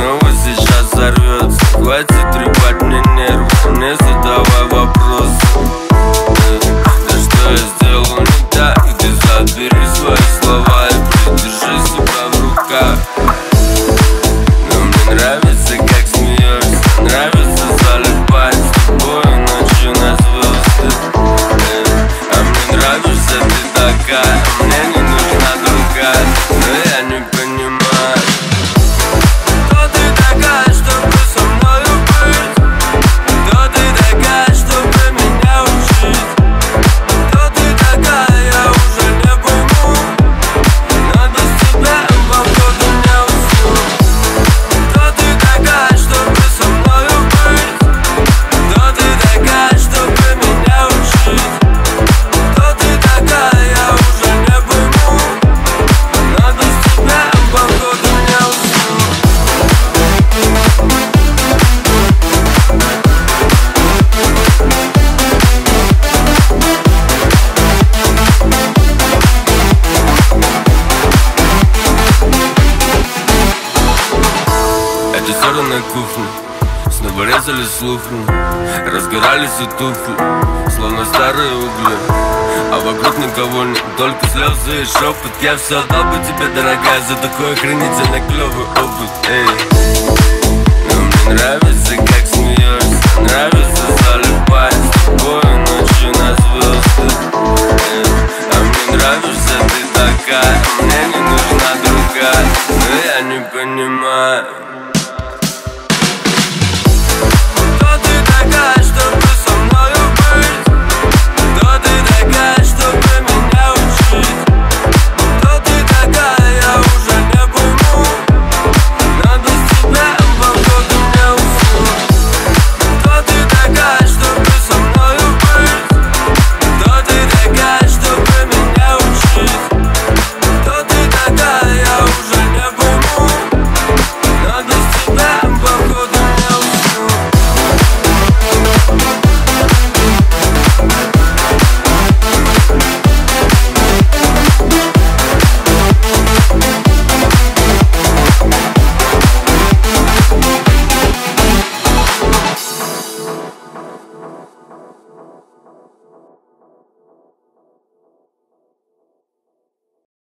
снова сейчас взорвется. Хватит сорванной кухни Снова резали слухни, разгорались и тухли Словно старые угли а вокруг никого нет, только слезы и шепот Я все отдал бы тебе, дорогая, за такой охренительно клевый опыт Эй. Но мне нравится, как смеешься, нравится залипать С тобой ночью на звезды Эй. А мне нравишься ты такая, мне не нужна другая Но я не понимаю